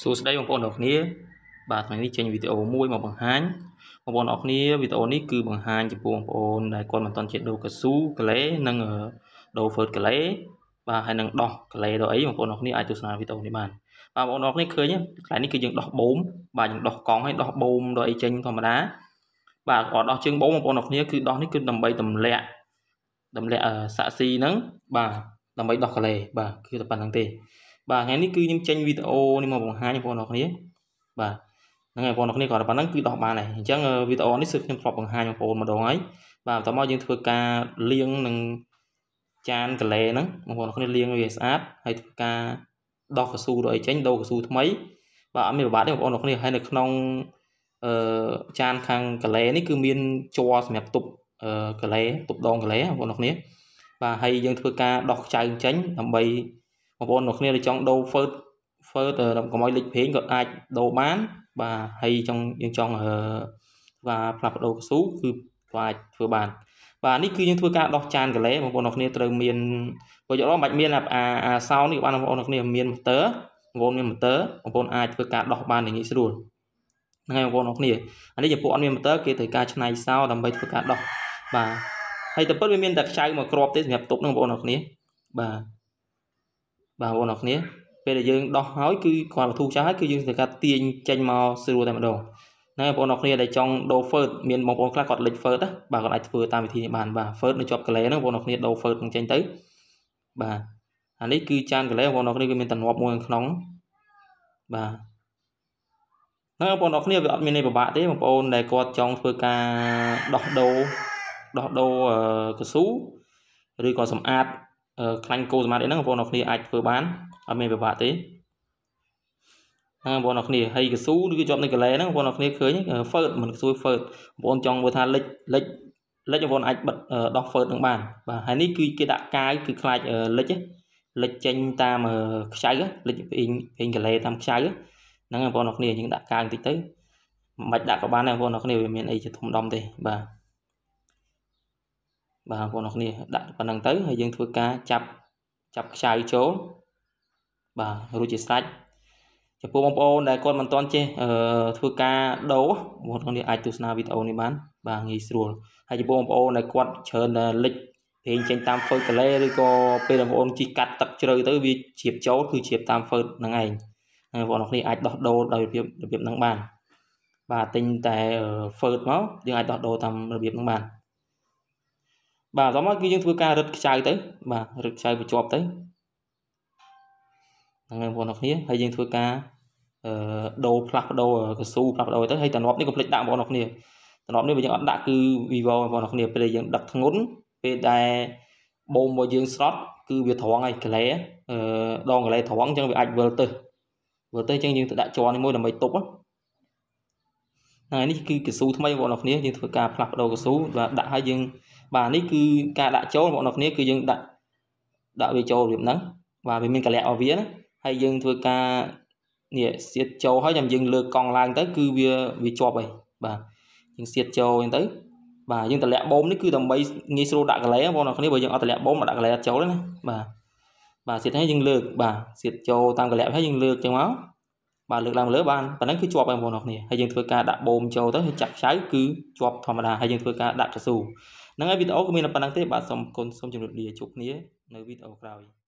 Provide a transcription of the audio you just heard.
សួស្តីបងប្អូនអរគ្នាបាទថ្ងៃនេះចេញវីដេអូមួយមកបង្ហាញបងប្អូនអរគ្នាវីដេអូនេះគឺបង្ហាញចំពោះបងប្អូនដែលគាត់មិនទាន់ចេះដូរកស៊ូកាឡេនិងដូរហ្វឺតកាឡេបាទហើយនឹងដោះកាឡេដូរអីបងប្អូនអរគ្នាអាចទស្សនាវីដេអូនេះបានបាទបងប្អូនអរគ្នាឃើញកន្លែងនេះគឺយើងដោះបូមបាទយើងដោះកង់ហើយដោះបូមដូរអីចេញធម្មតាបាទអត់ដោះជើងបូមបងប្អូនអរគ្នាគឺដោះនេះគឺដើម្បីទម្លាក់ទម្លាក់សាក់ស៊ីហ្នឹងបាទដើម្បីដោះកាឡេបាទគឺតែប៉ុណ្្នឹងទេ បាទថ្ងៃនេះគឺខ្ញុំចេញវីដេអូនេះមកបង្ហាញបងប្អូនអរគ្នាបាទហ្នឹងហើយបងប្អូនអរគ្នាគាត់ប៉ុណ្ណឹងគឺដោះបានហើយអញ្ចឹងវីដេអូនេះគឺខ្ញុំធ្លាប់បង្ហាញបងប្អូនម្ដងហើយបាទបន្តមកយើងធ្វើការលាងនឹងចានកលែហ្នឹងបងប្អូនអរគ្នាលាងវាស្អាតហើយធ្វើការដោះកស៊ូដល់អីចេញដូរកស៊ូថ្មីបាទអត់មានប្របាក់ទេបងប្អូនអរគ្នាហើយនៅក្នុងអឺចានខាងកលែនេះគឺមានជ័រសម្រាប់ទប់អឺកលែទប់ដងកលែបងប្អូនអរគ្នាបាទហើយយើងធ្វើការដោះខ្ចៅចេញដើម្បី បងប្អូនអ្នកគ្នាដែលចង់ដូរ first first កុំឲ្យលេចពេងក៏អាចដូរបាន បាទហើយចង់យើងចង់បាទផ្លាស់ប្ដូរកស៊ូគឺអាចធ្វើបានបាទនេះគឺយើងធ្វើការដោះចានកលែបងប្អូនអ្នកគ្នាត្រូវមានបើយកមិនបាច់មានអាអាសោនេះបានបងប្អូនអ្នកគ្នាមានម៉ូទ័របងប្អូនមានម៉ូទ័របងប្អូនអាចធ្វើការដោះបានងាយស្រួលហ្នឹងហើយបងប្អូនអ្នកគ្នាអានេះចំពោះអត់មានម៉ូទ័រគេត្រូវការឆ្នៃសោដើម្បីធ្វើការដោះបាទហើយទៅពិតវាមានតែខ្ចៅមកគ្រាប់ទេសម្រាប់ទប់ហ្នឹងបងប្អូនអ្នកគ្នាបាទ បាទបងប្អូនអរគ្នាពេលដែលយើងដោះហើយគឺគាត់បទូចាស់ហើយគឺយើងត្រូវការទាញចេញមកស្រួលតែម្ដងហ្នឹងបងប្អូនអរគ្នាដែលចង់ដូរ first មានបងប្អូនខ្លះគាត់លេច first ណាបាទគាត់អាចធ្វើតាមវិធីនេះបានបាទ first នៅជាប់កលែហ្នឹងបងប្អូនអរគ្នាដូរ first នឹងចេញទៅបាទអានេះគឺចានកលែបងប្អូនអរគ្នាគឺមានតំណប់មួយក្នុងបាទហ្នឹងបងប្អូនអរគ្នាវាអត់មានន័យពិបាកទេបងប្អូនដែលគាត់ចង់ធ្វើការដោះដូរដោះដូរកស៊ូឬក៏សម្អាត ខ្លាញ់គោសម្បត្តិអីហ្នឹងបងប្អូនអរគ្នាអាចធ្វើបានអត់មានពិបាកទេហ្នឹងបងប្អូនអរគ្នាហើយកស៊ូឬគឺជាប់នៅកលែហ្នឹងបងប្អូនអរគ្នាឃើញ first មិនកស៊ូ first បងប្អូនចង់មើលថាលិចលិចលិចបងប្អូនអាចបិទដោះ first នឹងបានបាទហើយនេះគឺគេដាក់កាយគឺខ្លាចលិចលិចចេញតាមខ្ចៅលិចពេញពេញកលែតាមខ្ចៅហ្នឹងបងប្អូនអរគ្នាយើងដាក់កាយបន្តិចទៅមិនបាច់ដាក់ក៏បានដែរបងប្អូនអរគ្នាវាមានអីជាធំដុំទេបាទ បាទបងប្អូនអរគ្នាដាក់ប៉ុណ្្នឹងទៅហើយយើងធ្វើការចាប់ចាប់ខ្ចៅចូលបាទរួចជាស្រេចចំពោះបងប្អូនដែលគាត់មិនទាន់ចេះអឺធ្វើការដូរបងប្អូននេះអាចទស្សនាវីដេអូនេះបាន បាទងាយស្រួលហើយចំពោះបងប្អូនដែលគាត់ច្រើនលិចពេញចេញតាម first កលេឬក៏ពេលបងប្អូនជីកាត់ទឹកជ្រៅទៅវាជ្រាបចូលគឺជ្រាបតាម first ហ្នឹងឯងហើយបងប្អូនគ្នាអាចដោះដូរដោយរបៀបរបៀបហ្នឹងបានបាទទិញតែ first មកយើងអាចដោះដូរតាមរបៀបហ្នឹងបាន បាទបន្តមកគឺយើងធ្វើការរឹតខ្ចៅទៅបាទរឹតខ្ចៅបញ្ជាប់ទៅហ្នឹងហើយបងប្អូនគ្នាហើយយើងធ្វើការអឺដូរផ្លាស់ប្ដូរកស៊ូផ្លាស់ប្ដូរទៅហើយតំណប់នេះកុំភ្លេចដាក់បងប្អូនគ្នាតំណប់នេះបើយើងអត់ដាក់គឺ vivo បងប្អូនគ្នាពេលយើងដឹកធ្ងន់ពេលដែលបូមរបស់យើងស្រត់គឺវាត្រង់ហើយកលែអឺដងកលែត្រង់អញ្ចឹងវាអាចវិលទៅវិលទៅអញ្ចឹងយើងទៅដាក់ជាន់នេះមួយដើម្បីទប់ហ្នឹងហើយនេះគឺកស៊ូថ្មីបងប្អូនគ្នាយើងធ្វើការផ្លាស់ប្ដូរកស៊ូបាទដាក់ឲ្យយើង បាទនេះគឺការដាក់ចូលបងប្អូនគ្នាគឺយើងដាក់ដាក់វាចូលរបៀបហ្នឹងបាទវាមានកលៈរបស់វាណាហើយយើងធ្វើការនេះសៀតចូលហើយចាំយើងលើកកង់ឡើងទៅគឺវាវាជាប់ហើយបាទយើងសៀតចូលអញ្ចឹងទៅបាទយើងតម្លាក់បូមនេះគឺដើម្បីងាយស្រួលដាក់កលែបងប្អូនគ្នាបើយើងអត់តម្លាក់បូមមកដាក់កលែអត់ចូលទេណាបាទបាទសៀតហើយយើងលើកបាទសៀតចូលតាមកលៈហើយយើងលើកចឹងមក បាទលើកឡើងលើបានប៉ណ្ណឹងគឺជាប់ហើយបងប្អូនគ្នាហើយយើងធ្វើការដាក់បូមចូលទៅហើយចាក់ខ្ចៅគឺជាប់ធម្មតាហើយយើងធ្វើការដាក់កស៊ូហ្នឹងហើយវីដេអូក៏មានតែប៉ុណ្្នឹងទេបាទសូមគុណសូមជម្រាបលាជួបគ្នានៅវីដេអូក្រោយ